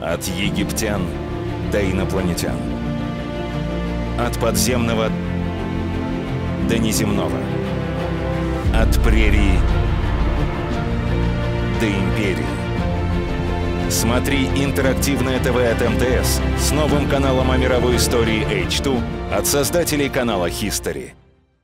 От египтян до инопланетян. От подземного до неземного. От прерии до империи. Смотри интерактивное ТВ от МТС с новым каналом о мировой истории H2 от создателей канала History.